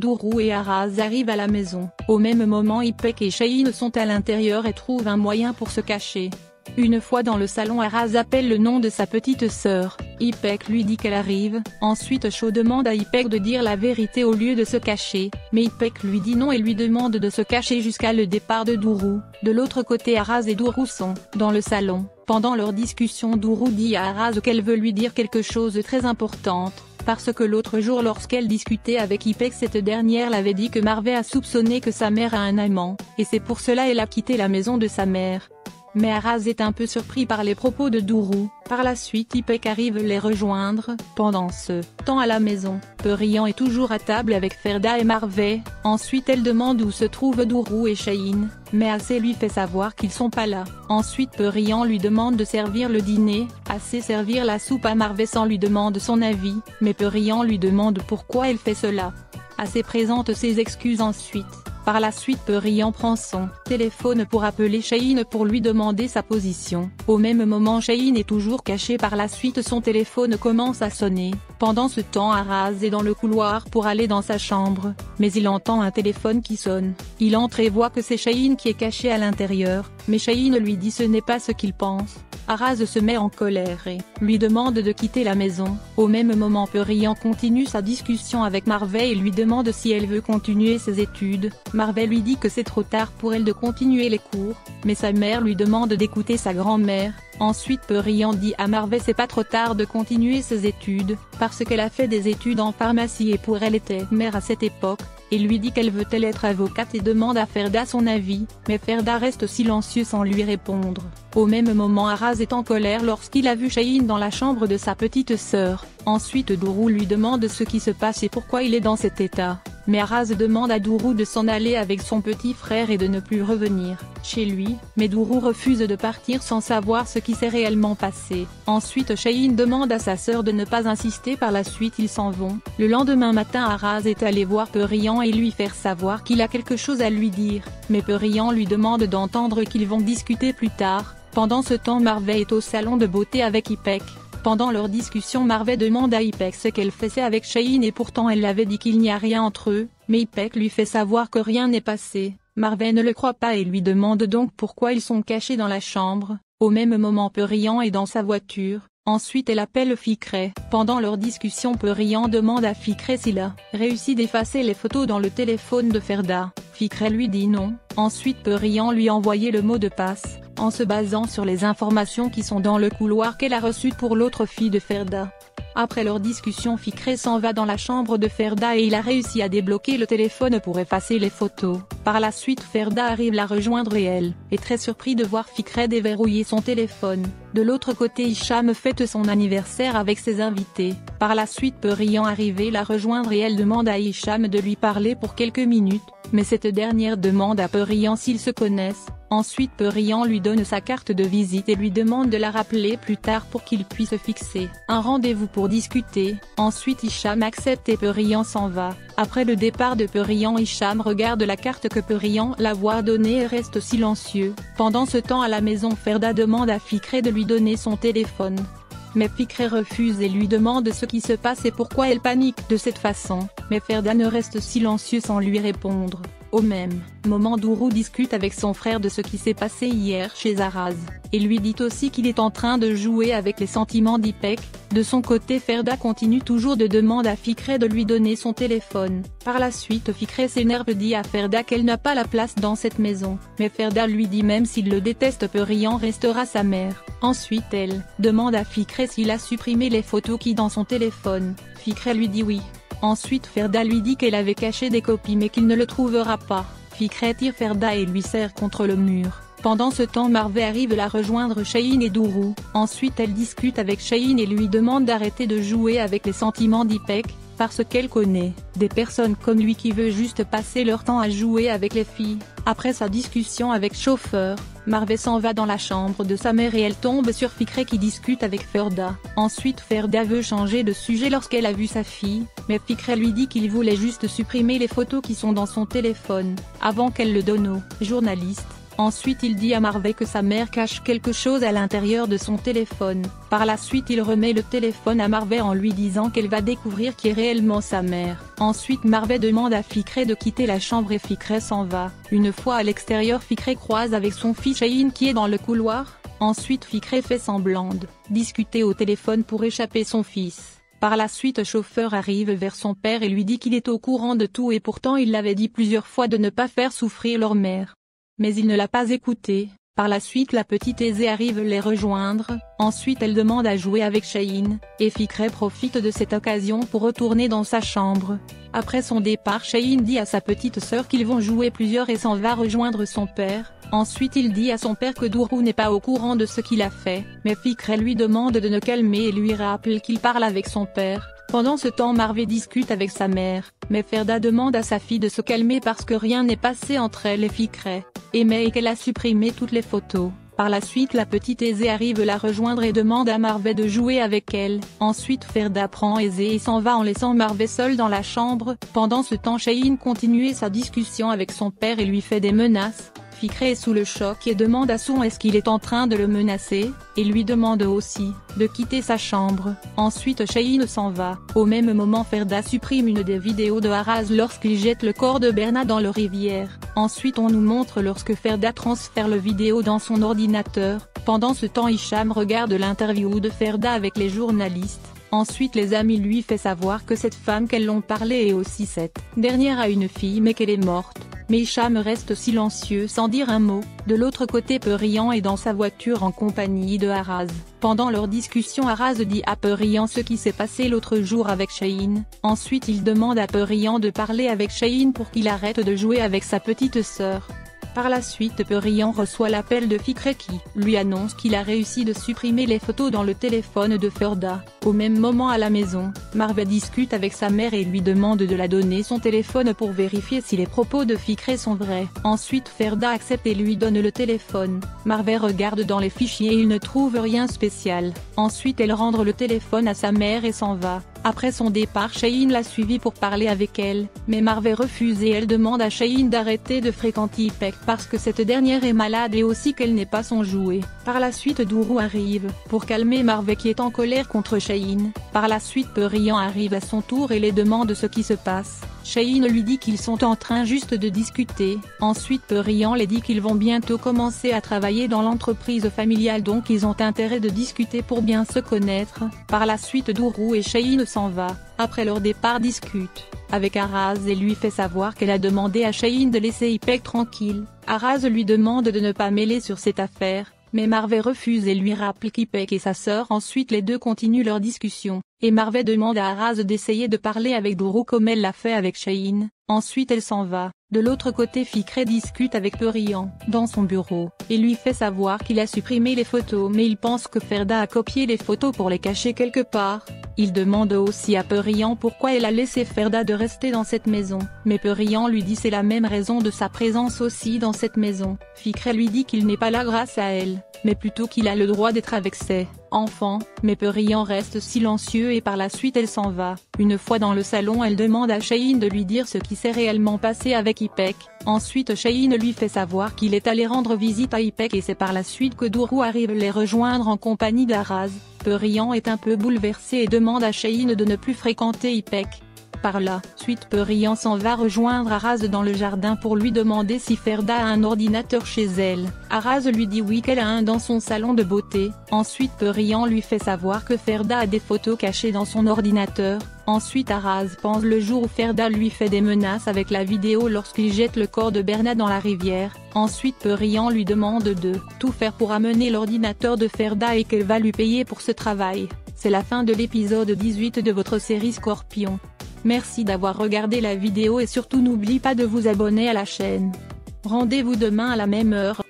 Dourou et Araz arrivent à la maison. Au même moment Ipek et Shaheen sont à l'intérieur et trouvent un moyen pour se cacher. Une fois dans le salon Araz appelle le nom de sa petite sœur, Ipek lui dit qu'elle arrive, ensuite Cho demande à Ipek de dire la vérité au lieu de se cacher, mais Ipek lui dit non et lui demande de se cacher jusqu'à le départ de Dourou. De l'autre côté Araz et Dourou sont, dans le salon, pendant leur discussion Dourou dit à Araz qu'elle veut lui dire quelque chose de très importante, parce que l'autre jour lorsqu'elle discutait avec Ipek cette dernière l'avait dit que Marvey a soupçonné que sa mère a un amant, et c'est pour cela elle a quitté la maison de sa mère. Mais Araz est un peu surpris par les propos de Dourou. Par la suite Ipek arrive les rejoindre. Pendant ce temps à la maison, Perian est toujours à table avec Ferda et Marvey. Ensuite elle demande où se trouvent Dourou et Shaheen, mais Assez lui fait savoir qu'ils sont pas là. Ensuite Perian lui demande de servir le dîner, Assez servir la soupe à Marvey sans lui demande son avis, mais Perian lui demande pourquoi elle fait cela. Assez présente ses excuses ensuite. Par la suite Perian prend son téléphone pour appeler Shaheen pour lui demander sa position. Au même moment Shaheen est toujours caché par la suite son téléphone commence à sonner. Pendant ce temps Araz est dans le couloir pour aller dans sa chambre, mais il entend un téléphone qui sonne. Il entre et voit que c'est Shaheen qui est caché à l'intérieur, mais Shaheen lui dit ce n'est pas ce qu'il pense. Araz se met en colère et lui demande de quitter la maison. Au même moment Perian continue sa discussion avec Marvey et lui demande si elle veut continuer ses études. Marvey lui dit que c'est trop tard pour elle de continuer les cours, mais sa mère lui demande d'écouter sa grand-mère. Ensuite Perian dit à Marvey c'est pas trop tard de continuer ses études, parce qu'elle a fait des études en pharmacie et pour elle était mère à cette époque, et lui dit qu'elle veut-elle être avocate et demande à Ferda son avis, mais Ferda reste silencieux sans lui répondre. Au même moment Araz est en colère lorsqu'il a vu Shaheen dans la chambre de sa petite sœur. Ensuite Dourou lui demande ce qui se passe et pourquoi il est dans cet état. Mais demande à Dourou de s'en aller avec son petit frère et de ne plus revenir chez lui, mais Dourou refuse de partir sans savoir ce qui s'est réellement passé. Ensuite Shaheen demande à sa sœur de ne pas insister par la suite ils s'en vont. Le lendemain matin Araz est allé voir Perian et lui faire savoir qu'il a quelque chose à lui dire, mais Perian lui demande d'entendre qu'ils vont discuter plus tard. Pendant ce temps Marvey est au salon de beauté avec Ipek. Pendant leur discussion Marvey demande à Ipek ce qu'elle faisait avec Shaheen et pourtant elle avait dit qu'il n'y a rien entre eux, mais Ipek lui fait savoir que rien n'est passé. Marvey ne le croit pas et lui demande donc pourquoi ils sont cachés dans la chambre. Au même moment Perian est dans sa voiture, ensuite elle appelle Ficret. Pendant leur discussion Perian demande à Ficret s'il a réussi d'effacer les photos dans le téléphone de Ferda. Ficret lui dit non, ensuite Perian lui envoyait le mot de passe, en se basant sur les informations qui sont dans le couloir qu'elle a reçues pour l'autre fille de Ferda. Après leur discussion Ficré s'en va dans la chambre de Ferda et il a réussi à débloquer le téléphone pour effacer les photos. Par la suite Ferda arrive la rejoindre et elle est très surpris de voir Ficré déverrouiller son téléphone. De l'autre côté Hicham fête son anniversaire avec ses invités. Par la suite Perian arriver la rejoindre et elle demande à Hicham de lui parler pour quelques minutes, mais cette dernière demande à Perian s'ils se connaissent. Ensuite Perian lui donne sa carte de visite et lui demande de la rappeler plus tard pour qu'il puisse fixer un rendez-vous pour discuter. Ensuite Hicham accepte et Perian s'en va. Après le départ de Perian Hicham regarde la carte que Perian l'avoir donnée et reste silencieux. Pendant ce temps à la maison Ferda demande à Ficré de lui donner son téléphone. Mais Ficré refuse et lui demande ce qui se passe et pourquoi elle panique de cette façon, mais Ferda ne reste silencieux sans lui répondre. Au même moment Dourou discute avec son frère de ce qui s'est passé hier chez Araz, et lui dit aussi qu'il est en train de jouer avec les sentiments d'Ipek. De son côté Ferda continue toujours de demander à Ficré de lui donner son téléphone. Par la suite Ficré s'énerve dit à Ferda qu'elle n'a pas la place dans cette maison, mais Ferda lui dit même s'il le déteste Perian restera sa mère. Ensuite elle demande à Ficré s'il a supprimé les photos qui dans son téléphone. Ficré lui dit oui. Ensuite Ferda lui dit qu'elle avait caché des copies mais qu'il ne le trouvera pas. Ficret tire Ferda et lui serre contre le mur. Pendant ce temps Marvey arrive la rejoindre Shaheen et Dourou. Ensuite elle discute avec Shaheen et lui demande d'arrêter de jouer avec les sentiments d'Ipek, parce qu'elle connaît des personnes comme lui qui veut juste passer leur temps à jouer avec les filles. Après sa discussion avec chauffeur, Marvey s'en va dans la chambre de sa mère et elle tombe sur Ficré qui discute avec Ferda. Ensuite Ferda veut changer de sujet lorsqu'elle a vu sa fille, mais Ficré lui dit qu'il voulait juste supprimer les photos qui sont dans son téléphone, avant qu'elle le donne aux journalistes. Ensuite il dit à Marvet que sa mère cache quelque chose à l'intérieur de son téléphone. Par la suite il remet le téléphone à Marvet en lui disant qu'elle va découvrir qui est réellement sa mère. Ensuite Marvet demande à Ficret de quitter la chambre et Ficret s'en va. Une fois à l'extérieur Ficret croise avec son fils Shane qui est dans le couloir. Ensuite Ficret fait semblant de discuter au téléphone pour échapper son fils. Par la suite chauffeur arrive vers son père et lui dit qu'il est au courant de tout et pourtant il l'avait dit plusieurs fois de ne pas faire souffrir leur mère. Mais il ne l'a pas écouté, par la suite la petite aisée arrive les rejoindre, ensuite elle demande à jouer avec Shane, et Ficret profite de cette occasion pour retourner dans sa chambre. Après son départ Shane dit à sa petite sœur qu'ils vont jouer plusieurs et s'en va rejoindre son père, Ensuite il dit à son père que Dourou n'est pas au courant de ce qu'il a fait, mais Ficret lui demande de ne calmer et lui rappelle qu'il parle avec son père. Pendant ce temps Marvé discute avec sa mère, mais Ferda demande à sa fille de se calmer parce que rien n'est passé entre elle et Ficret, et mais qu'elle a supprimé toutes les photos. Par la suite la petite Aisée arrive la rejoindre et demande à Marvet de jouer avec elle. Ensuite Ferda prend Aisée et s'en va en laissant Marvet seul dans la chambre. Pendant ce temps Shane continue sa discussion avec son père et lui fait des menaces. Ficret est sous le choc et demande à son est-ce qu'il est en train de le menacer, et lui demande aussi, de quitter sa chambre. Ensuite Shane s'en va. Au même moment Ferda supprime une des vidéos de Haraz lorsqu'il jette le corps de Bernard dans le rivière. Ensuite on nous montre lorsque Ferda transfère le vidéo dans son ordinateur. Pendant ce temps Hicham regarde l'interview de Ferda avec les journalistes. Ensuite les amis lui fait savoir que cette femme qu'elles l'ont parlé est aussi cette dernière a une fille mais qu'elle est morte mais Hicham reste silencieux sans dire un mot. De l'autre côté Perian est dans sa voiture en compagnie de Haraz. Pendant leur discussion Haraz dit à Perian ce qui s'est passé l'autre jour avec Shaheen. Ensuite il demande à Perian de parler avec Shaheen pour qu'il arrête de jouer avec sa petite sœur. Par la suite Perian reçoit l'appel de Fikre qui lui annonce qu'il a réussi de supprimer les photos dans le téléphone de Ferda. Au même moment à la maison, Marve discute avec sa mère et lui demande de la donner son téléphone pour vérifier si les propos de Fikre sont vrais. Ensuite Ferda accepte et lui donne le téléphone. Marve regarde dans les fichiers et il ne trouve rien spécial. Ensuite elle rend le téléphone à sa mère et s'en va. Après son départ Shaheen l'a suivi pour parler avec elle, mais Marve refuse et elle demande à Shaheen d'arrêter de fréquenter Ipek parce que cette dernière est malade et aussi qu'elle n'est pas son jouet. Par la suite Dourou arrive, pour calmer Marve qui est en colère contre Shaheen. Par la suite Perian arrive à son tour et les demande ce qui se passe. Shaheen lui dit qu'ils sont en train juste de discuter, ensuite Perian les dit qu'ils vont bientôt commencer à travailler dans l'entreprise familiale donc ils ont intérêt de discuter pour bien se connaître. Par la suite Dourou et Shaheen s'en va, après leur départ discute avec Araz et lui fait savoir qu'elle a demandé à Shaheen de laisser Ipek tranquille. Araz lui demande de ne pas mêler sur cette affaire, mais Marvet refuse et lui rappelle qu'Ipek et sa sœur. Ensuite les deux continuent leur discussion, et Marvet demande à Araz d'essayer de parler avec Dourou comme elle l'a fait avec Shaheen, ensuite elle s'en va. De l'autre côté Ficret discute avec Perian, dans son bureau, et lui fait savoir qu'il a supprimé les photos mais il pense que Ferda a copié les photos pour les cacher quelque part. Il demande aussi à Perian pourquoi elle a laissé Ferda de rester dans cette maison, mais Perian lui dit c'est la même raison de sa présence aussi dans cette maison. Ficret lui dit qu'il n'est pas là grâce à elle, mais plutôt qu'il a le droit d'être avec ses enfants, mais Perian reste silencieux et par la suite elle s'en va. Une fois dans le salon elle demande à Shaheen de lui dire ce qui s'est réellement passé avec Ipek. Ensuite Shaheen lui fait savoir qu'il est allé rendre visite à Ipek et c'est par la suite que Dourou arrive les rejoindre en compagnie d'Araz. Perian est un peu bouleversé et demande à Shaheen de ne plus fréquenter Ipek. Par la suite Perian s'en va rejoindre Araz dans le jardin pour lui demander si Ferda a un ordinateur chez elle. Araz lui dit oui qu'elle a un dans son salon de beauté. Ensuite Perian lui fait savoir que Ferda a des photos cachées dans son ordinateur. Ensuite Araz pense le jour où Ferda lui fait des menaces avec la vidéo lorsqu'il jette le corps de Bernard dans la rivière. Ensuite Perian lui demande de tout faire pour amener l'ordinateur de Ferda et qu'elle va lui payer pour ce travail. C'est la fin de l'épisode 18 de votre série Scorpion. Merci d'avoir regardé la vidéo et surtout n'oublie pas de vous abonner à la chaîne. Rendez-vous demain à la même heure.